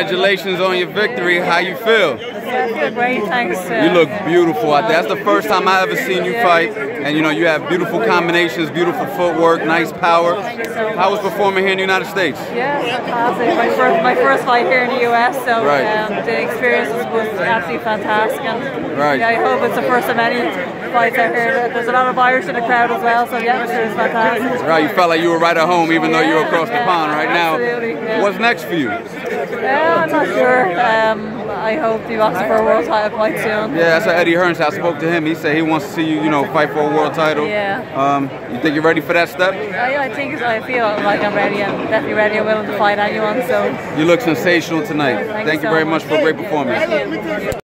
Congratulations on your victory. How you feel? Yeah, I feel great. Thanks. Uh, You look beautiful out there. That's the first time I ever seen you fight, and you know you have beautiful combinations, beautiful footwork, nice power. So How was performing here in the United States? Yeah, fantastic. My first, my first fight here in the US, so Right. um, the experience was, was absolutely fantastic. And Right. yeah, I hope it's the first of many fights out here. There's a lot of Irish in the crowd as well, so the atmosphere is fantastic. Right, you felt like you were right at home, even though you were Yeah, across the pond right now. absolutely, yeah. What's next for you? Yeah, I'm not sure. Um, I hope to be for a world title quite soon. Yeah, that's what Eddie Hearn said. I spoke to him. He said he wants to see you, you know, fight for a world title. Yeah. Um, you think you're ready for that step? I, I think I feel like I'm ready and definitely ready and willing to fight anyone. So You look sensational tonight. Thank you Thank you so very much. much for a great performance. you.